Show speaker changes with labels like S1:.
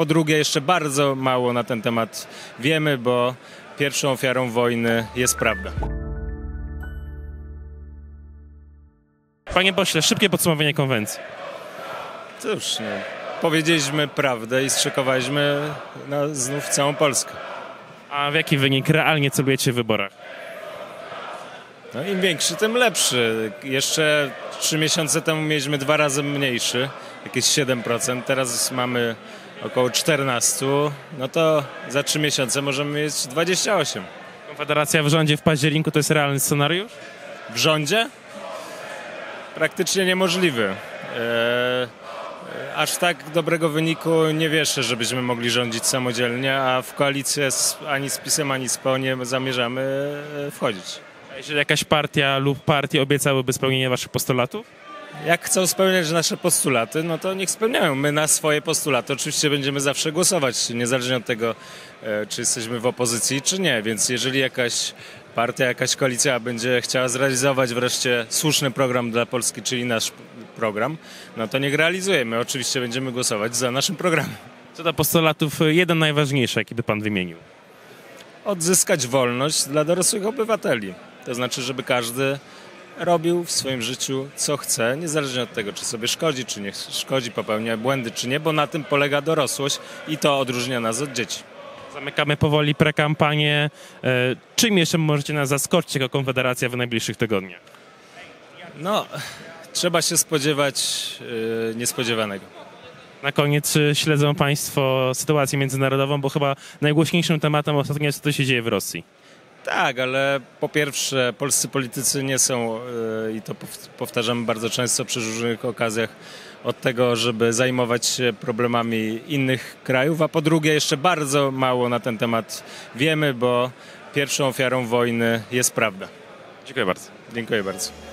S1: po drugie jeszcze bardzo mało na ten temat wiemy, bo pierwszą ofiarą wojny jest prawda.
S2: Panie pośle, szybkie podsumowanie konwencji.
S1: Cóż, no, powiedzieliśmy prawdę i strzykowaliśmy na znów całą Polskę.
S2: A w jaki wynik realnie celujecie w wyborach?
S1: No im większy, tym lepszy. Jeszcze trzy miesiące temu mieliśmy dwa razy mniejszy, jakieś 7%, teraz mamy około 14%, no to za trzy miesiące możemy mieć 28%.
S2: Konfederacja w rządzie w październiku to jest realny scenariusz?
S1: W rządzie? Praktycznie niemożliwy. Eee, aż tak dobrego wyniku nie wierzę, żebyśmy mogli rządzić samodzielnie, a w koalicję z, ani z PiSem, ani z PO nie zamierzamy e, wchodzić.
S2: A jeżeli jakaś partia lub partie obiecałyby spełnienie waszych postulatów?
S1: Jak chcą spełniać nasze postulaty, no to niech spełniają. My na swoje postulaty oczywiście będziemy zawsze głosować, niezależnie od tego, e, czy jesteśmy w opozycji, czy nie. Więc jeżeli jakaś partia, jakaś koalicja będzie chciała zrealizować wreszcie słuszny program dla Polski, czyli nasz program, no to niech realizujemy. Oczywiście będziemy głosować za naszym programem.
S2: Co do postulatów, jeden najważniejszy, jaki by pan wymienił.
S1: Odzyskać wolność dla dorosłych obywateli. To znaczy, żeby każdy robił w swoim życiu co chce, niezależnie od tego, czy sobie szkodzi, czy nie szkodzi, popełnia błędy, czy nie, bo na tym polega dorosłość i to odróżnia nas od dzieci.
S2: Zamykamy powoli prekampanię. E, Czym jeszcze możecie nas zaskoczyć jako Konfederacja w najbliższych tygodniach?
S1: No, trzeba się spodziewać yy, niespodziewanego.
S2: Na koniec, czy śledzą Państwo sytuację międzynarodową, bo chyba najgłośniejszym tematem ostatnio jest to, co się dzieje w Rosji.
S1: Tak, ale po pierwsze, polscy politycy nie są, yy, i to pow- powtarzamy bardzo często przy różnych okazjach, od tego, żeby zajmować się problemami innych krajów, a po drugie, jeszcze bardzo mało na ten temat wiemy, bo pierwszą ofiarą wojny jest prawda.
S2: Dziękuję bardzo.
S1: Dziękuję bardzo.